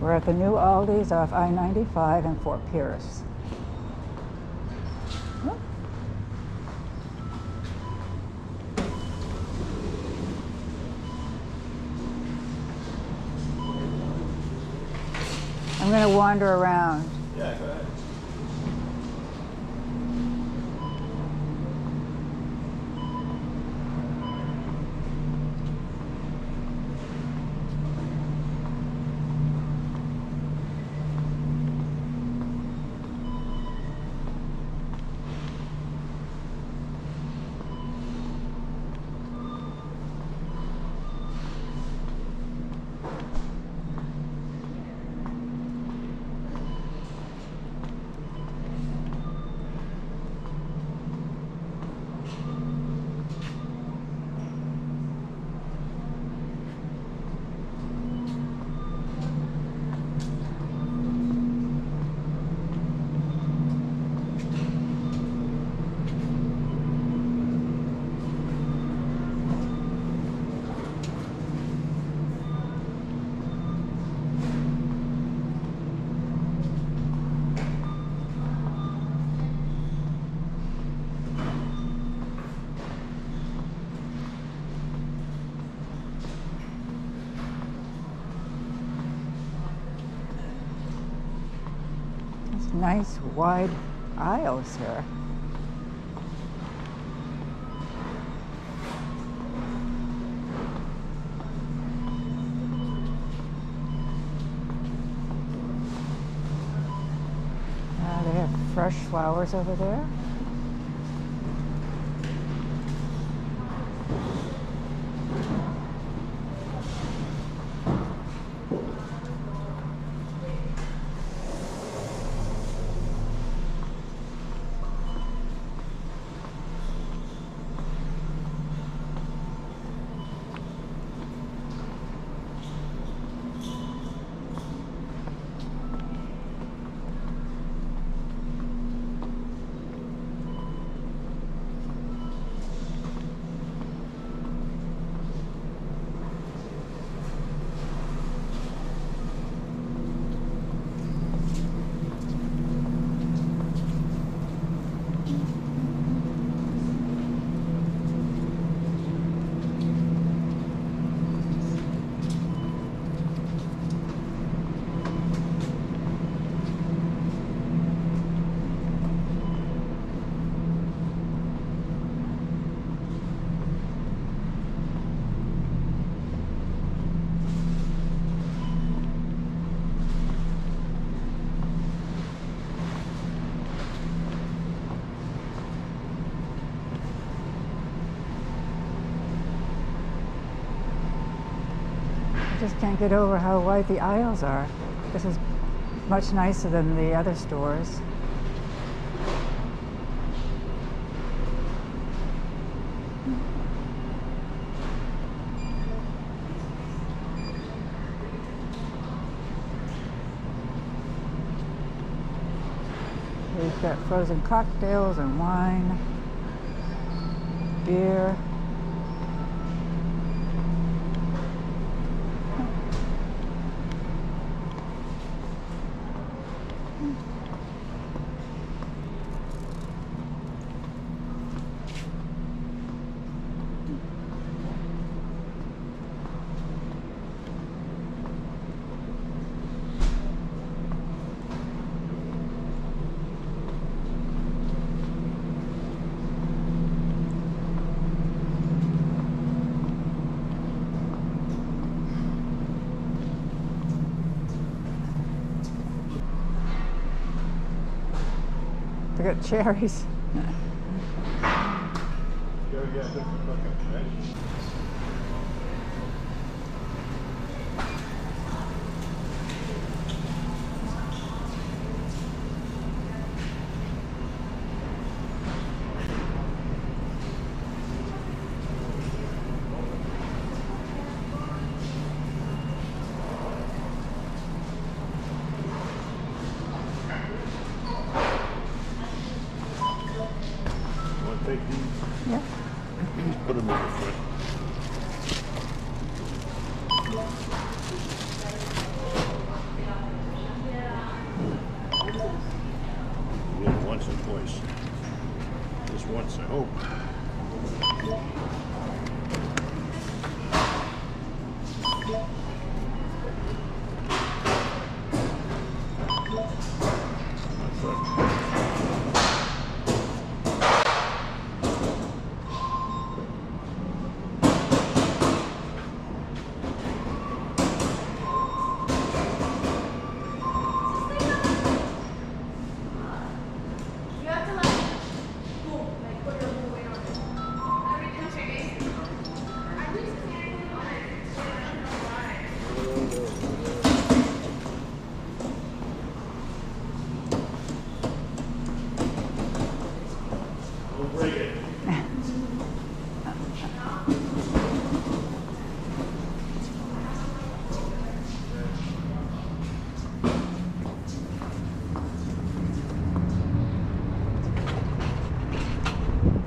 We're at the new Aldi's off I-95 in Fort Pierce. I'm going to wander around. Yeah, nice wide aisles here. Uh, they have fresh flowers over there. I just can't get over how wide the aisles are. This is much nicer than the other stores. We've got frozen cocktails and wine, beer. Got cherries. take these? Yeah. Just put them in the. Once or twice. Just once, I hope.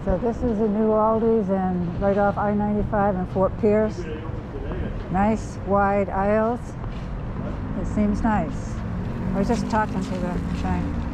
So this is the new Aldi's and right off I-95 in Fort Pierce. Nice wide aisles. It seems nice. I was just talking to the thing.